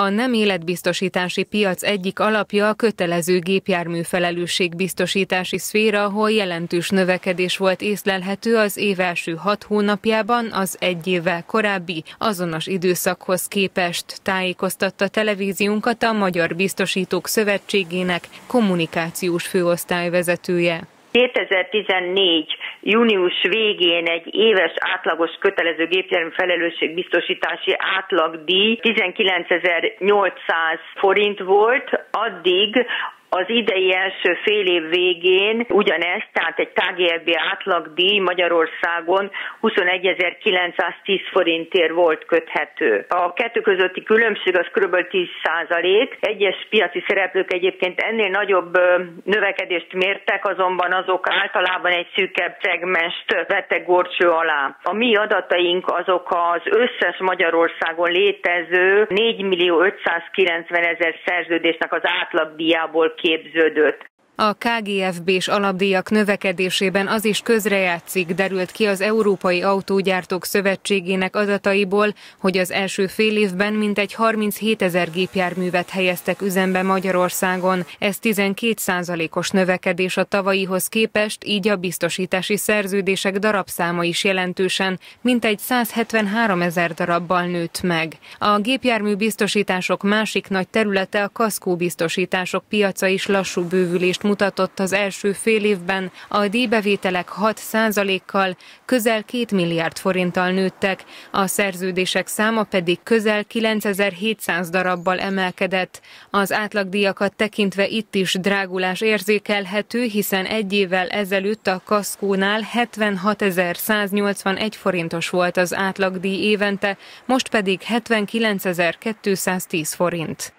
A nem életbiztosítási piac egyik alapja a kötelező gépjármű felelősségbiztosítási szféra, ahol jelentős növekedés volt észlelhető az év első hat hónapjában az egy évvel korábbi azonos időszakhoz képest, tájékoztatta televíziónkat a Magyar Biztosítók Szövetségének kommunikációs főosztályvezetője. 2014 június végén egy éves átlagos kötelező gépjármű felelősségbiztosítási átlagdíj 19.800 forint volt, addig az idei első fél év végén ugyanez, tehát egy KGFB átlagdíj Magyarországon 21.910 forintért volt köthető. A kettő közötti különbség az kb. 10 százalék. Egyes piaci szereplők egyébként ennél nagyobb növekedést mértek, azonban azok általában egy szűkebb szegmest vettek gorcső alá. A mi adataink azok az összes Magyarországon létező 4 millió 590 ezer szerződésnek az átlagdíjából képződött. A KGFB-s alapdíjak növekedésében az is közrejátszik, derült ki az Európai Autógyártók Szövetségének adataiból, hogy az első fél évben mintegy 37 ezer gépjárművet helyeztek üzembe Magyarországon. Ez 12 százalékos növekedés a tavalyihoz képest, így a biztosítási szerződések darabszáma is jelentősen, mintegy 173 ezer darabbal nőtt meg. A gépjármű biztosítások másik nagy területe a kaszkó biztosítások piaca is lassú bővülést mutatott az első fél évben, a díjbevételek 6%-kal, közel 2 milliárd forinttal nőttek, a szerződések száma pedig közel 9700 darabbal emelkedett. Az átlagdíjakat tekintve itt is drágulás érzékelhető, hiszen egy évvel ezelőtt a kaszkónál 76.181 forintos volt az átlagdíj évente, most pedig 79.210 forint.